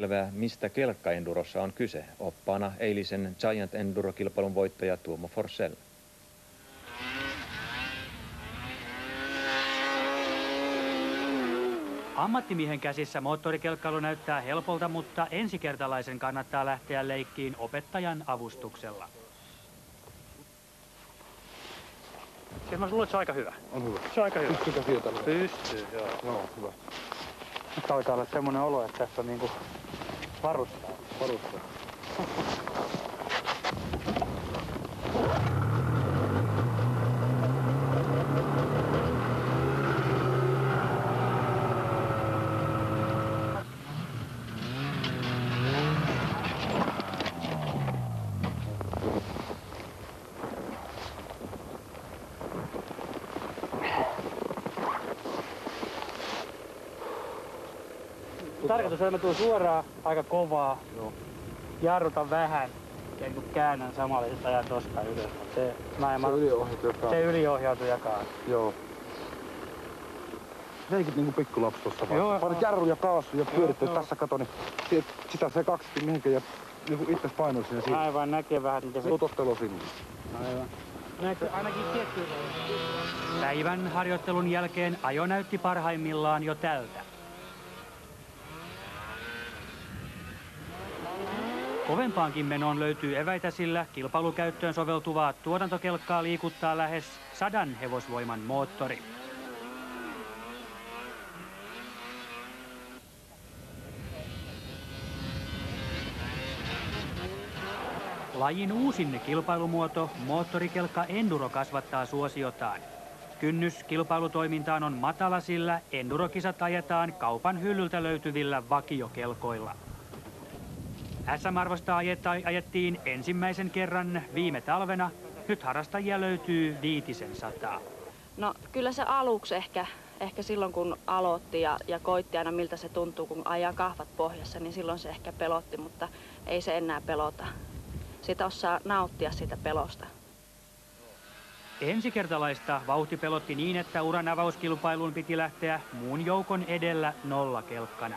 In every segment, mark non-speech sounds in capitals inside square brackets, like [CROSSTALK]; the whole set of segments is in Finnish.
Selvää, mistä kelkkaendurossa on kyse. Oppaana eilisen Giant Enduro-kilpailun voittaja Tuomo Forsell. Ammattimiehen käsissä moottorikelkkailu näyttää helpolta, mutta ensikertalaisen kannattaa lähteä leikkiin opettajan avustuksella. Siis mä luulen, että se on aika hyvä. On hyvä. Se on aika hyvä. Pystyykö sieltä? Pystyy, joo. Joo, hyvä. Nyt alkaa olla semmoinen olo, että tässä on niinku varustaa. Varustaa. [LAUGHS] Tarkoitus on, että mä tuun suoraan aika kovaa. Joo. Jarrutan vähän. Ja kun käännän samalla, sitten ajan tosta ylös. Se, mä en, Se yliohjautuu joka... se yliohjautuu jakaa. Joo. Leikit niinku pikkulapsi tossa vaan. Joo, Painat jarru ja kaasu ja pyörittelet tässä kato, niin sit- sitä se kaksi mihinkä ja niinku itses painoit sinne siitä. Aivan näkee vähän, se... Tutottelu sinne. Aivan. Näetkö ainakin tiettyä Päivän harjoittelun jälkeen ajo näytti parhaimmillaan jo tältä. Kovempaankin menoon löytyy eväitä sillä kilpailukäyttöön soveltuvaa tuotantokelkkaa liikuttaa lähes sadan hevosvoiman moottori. Lajin uusin kilpailumuoto, moottorikelkka enduro kasvattaa suosiotaan. Kynnys kilpailutoimintaan on matala, sillä endurokisat ajetaan kaupan hyllyltä löytyvillä vakiokelkoilla. SM-arvosta ajettiin ensimmäisen kerran viime talvena. Nyt harrastajia löytyy viitisen sataa. No kyllä se aluksi ehkä, ehkä silloin kun aloitti ja, ja koitti aina miltä se tuntuu, kun ajaa kahvat pohjassa, niin silloin se ehkä pelotti, mutta ei se enää pelota. Sitä osaa nauttia siitä pelosta. Ensikertalaista vauhti pelotti niin, että uran avauskilpailuun piti lähteä muun joukon edellä nollakelkkana.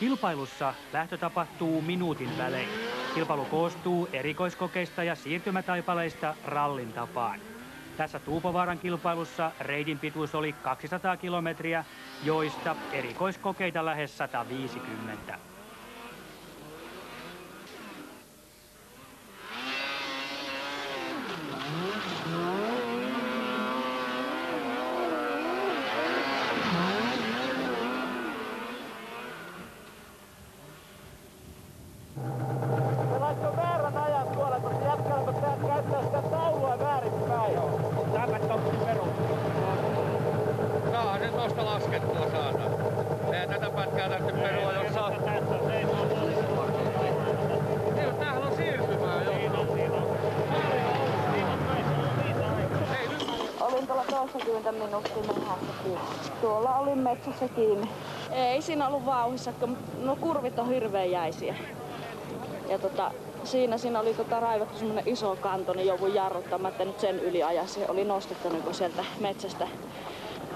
Kilpailussa lähtö tapahtuu minuutin välein. Kilpailu koostuu erikoiskokeista ja siirtymätaipaleista rallin tapaan. Tässä Tuupovaaran kilpailussa reidin pituus oli 200 kilometriä, joista erikoiskokeita lähes 150. Se laittoi väärän ajan tuolla, kun se jatkaa, kun tää käyttää sitä taulua väärinpäin. Tämä on peru. Tosta laskettua saada. Ei tätä pätkää tarvitse perua, jos saa. Niin, mutta tämähän on siirtymää jo. Olin tuolla 20 minuuttia kiinni. Tuolla olin metsässä kiinni. Ei siinä ollut vauhissa, kun no kurvit on hirveän jäisiä. Ja tota, siinä, siinä oli tota raivattu semmonen iso kanto, niin joudun jarruttamaan, että nyt sen yli ajasi. Oli nostettu niin sieltä metsästä.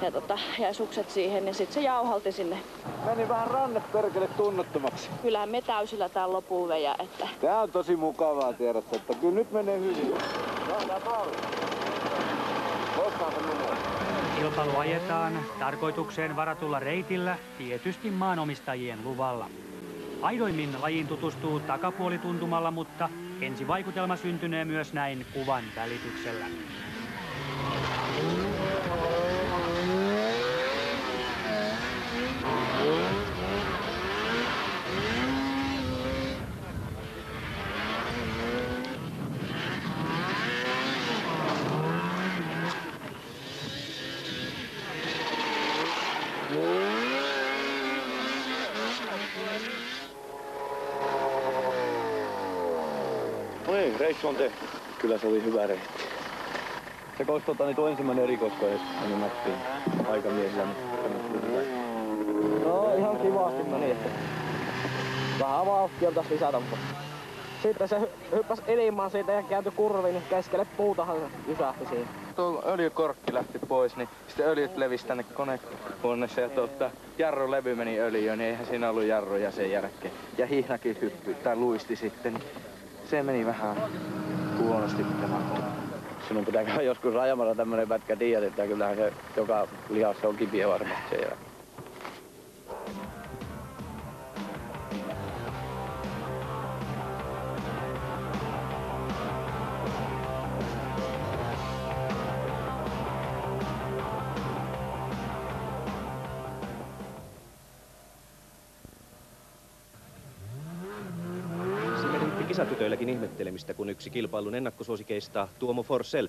Ja tota, jäi sukset siihen, niin sitten se jauhalti sinne. Meni vähän ranne perkele tunnottomaksi. Kyllähän me täysillä täällä lopun veja, että Tää on tosi mukavaa tiedätkö, että kyllä nyt menee hyvin. Saadaan menee. Kilpailu ajetaan tarkoitukseen varatulla reitillä, tietysti maanomistajien luvalla. Aidoimmin lajiin tutustuu takapuolituntumalla, mutta ensivaikutelma syntynee myös näin kuvan välityksellä. No niin, reissu on tehty. Kyllä se oli hyvä reitti. Se koisi tota, niin tuo ensimmäinen erikoiskoe meni mattiin aikamiehillä, niin. No ihan kivasti meni, että vähän vauhtia pitäisi lisätä, mutta sitten se hy- hyppäsi ilmaan siitä ja kääntyi kurviin, niin keskelle puutahan se jysähti siinä. tuo öljykorkki lähti pois, niin sitten öljyt levisi tänne konehuoneeseen ja tuota, jarrulevy meni öljyyn, niin eihän siinä ollut jarruja sen jälkeen. Ja hihnakin hyppy, tai luisti sitten, niin se meni vähän huonosti tämä. Sinun pitää käydä joskus rajamalla tämmönen pätkä tiedät, että kyllähän se joka lihassa on kipiä varmasti kisatytöilläkin ihmettelemistä, kun yksi kilpailun ennakkosuosikeista, Tuomo Forsell,